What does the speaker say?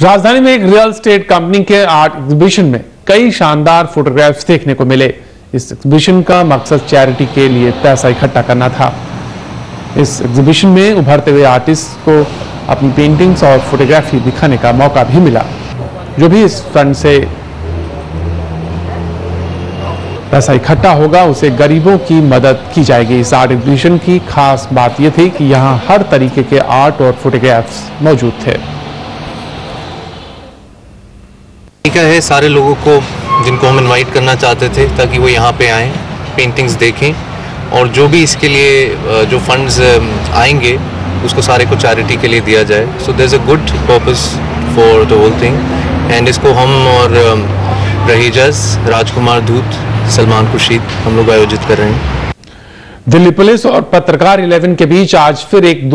राजधानी में एक रियल स्टेट कंपनी के आर्ट एग्जीबिशन में कई शानदार फोटोग्राफ्स देखने को मिले। इस एग्जीबिशन का मकसद चैरिटी के लिए पैसा इकट्ठा करना था। इस एग्जीबिशन में उभरते हुए आर्टिस्ट को अपनी पेंटिंग्स और फोटोग्राफी दिखाने का मौका भी मिला, जो भी इस फंड से पैसा इकट्ठा होगा, उसे गरीबों की मदद की जाएगी। इस आर्ट एग्जीबिशन की खास बात यह थी कि यहाँ हर तरीके के आर्ट और फोटोग्राफ्स मौजूद थे। तरीका है? सारे लोगों को जिनको हम इनवाइट करना चाहते थे ताकि वो यहाँ पे आएँ पेंटिंग्स देखें और जो भी इसके लिए जो फंड्स आएँगे, उसको सारे को चैरिटी के लिए दिया जाए। So there a good purpose for the whole thing and इसको हम और रहीजस राजकुमार धूत सलमान खुर्शीद हम लोग आयोजित कर रहे हैं। दिल्ली पुलिस और पत्रकार 11 के बीच आज फिर एक